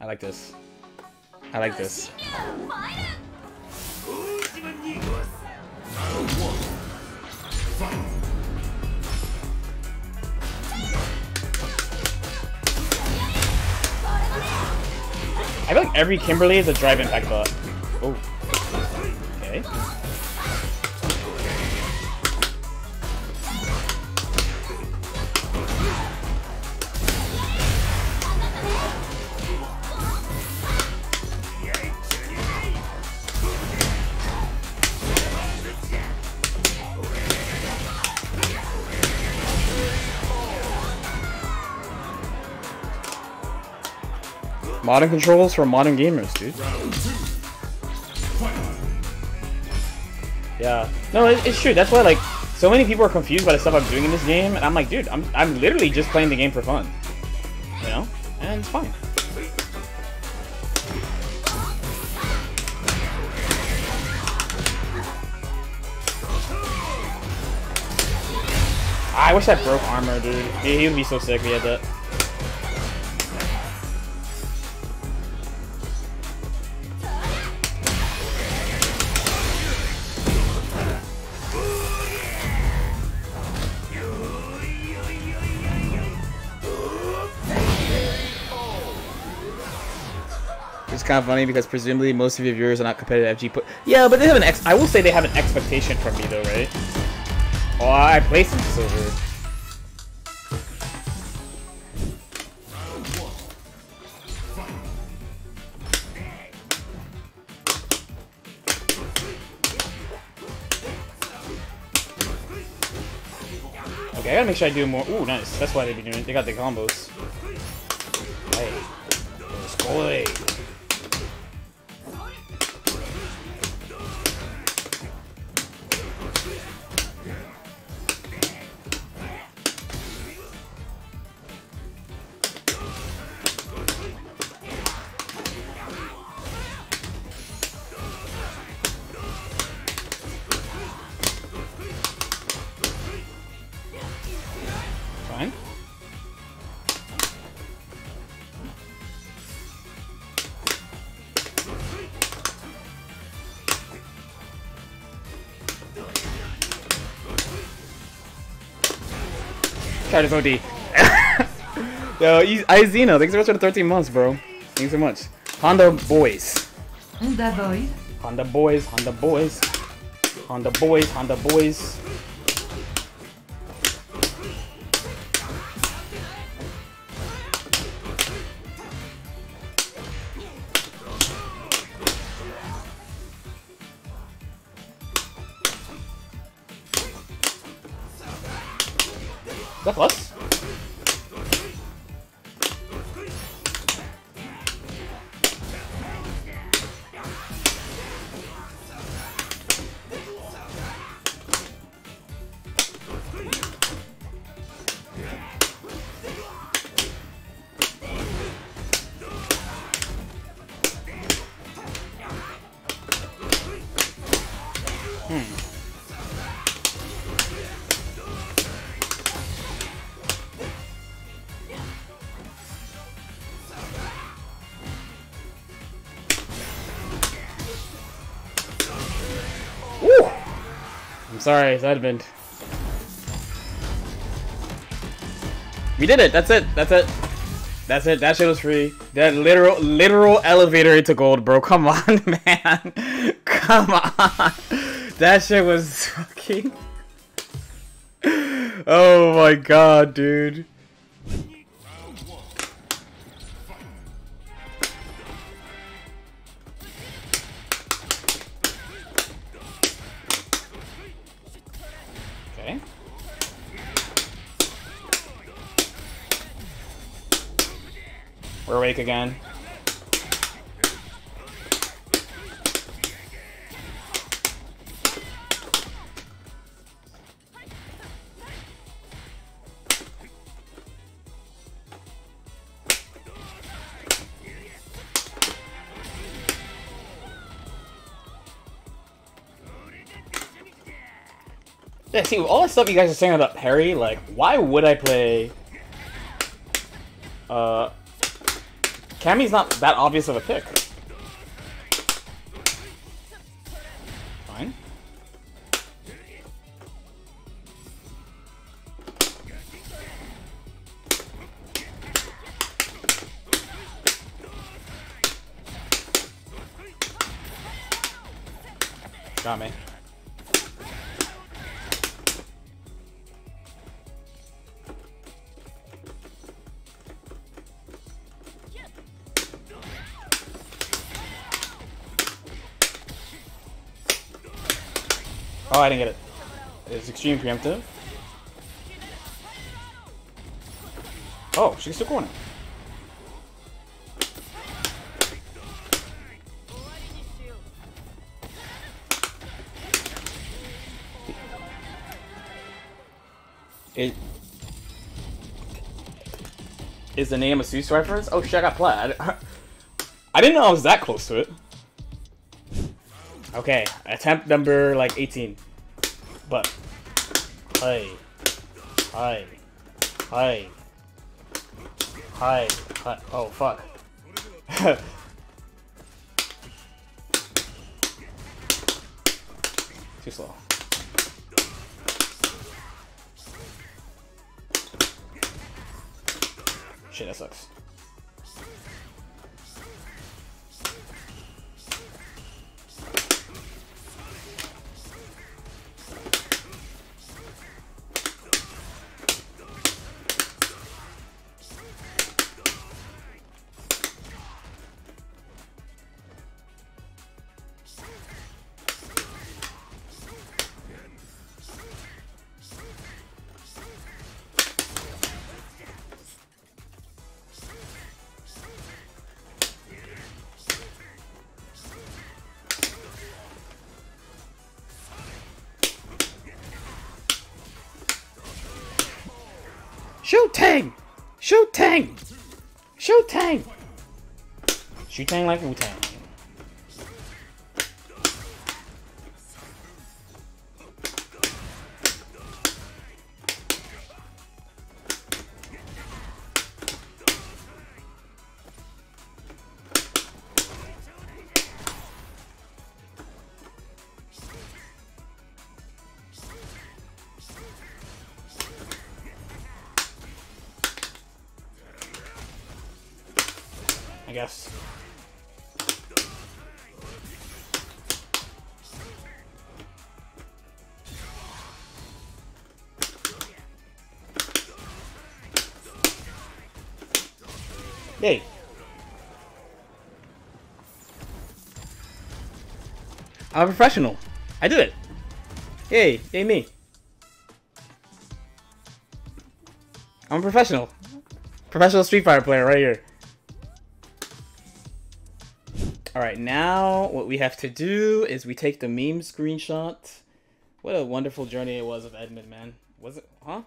I like this. I like this. I feel like every Kimberly is a drive impact bot. Oh. Okay. Modern controls for modern gamers, dude. Yeah. No, it, it's true. That's why, like, so many people are confused by the stuff I'm doing in this game, and I'm like, dude, I'm, I'm literally just playing the game for fun. You know? And it's fine. Ah, I wish I broke armor, dude. He, would be so sick if he had that. Kind of funny because presumably most of your viewers are not competitive FG put. Yeah, but they have an ex. I will say they have an expectation from me though, right? Oh, I placed in silver. Okay, I gotta make sure I do more. Ooh, nice. That's why they be doing. They got the combos. Hey. Chargers OD. Yo, I Zeno, thanks so much for the 13 months, bro. Thanks so much. Honda boys. Honda Boy. Honda boys, Honda boys. Honda boys, Honda boys. That plus? Sorry, Edmond. We did it. That's it. That's it. That's it. That shit was free. That literal, literal elevator into gold, bro. Come on, man. Come on. That shit was fucking. Oh my god, dude. Awake again. Yeah, see, all that stuff you guys are saying about Harry, like, why would I play, uh, Cammy's not that obvious of a pick. Fine. Got me. Oh, I didn't get it. It's extreme preemptive. Oh, she's still corner. It is the name a Seuss reference? Oh shit, I got plat. I didn't know I was that close to it. Okay, attempt number like 18. But, hi, hi, hi, hi. Oh fuck. Too slow. Shit, that sucks. Shoot Tang! Shoot Tang! Shoot Tang! Shoot Tang like Wu guess. I'm a professional. I did it. Yay, yay me. I'm a professional. Professional Street Fighter player right here. Alright, now what we have to do is we take the meme screenshot. What a wonderful journey it was of Edmond, man. Was it? Huh?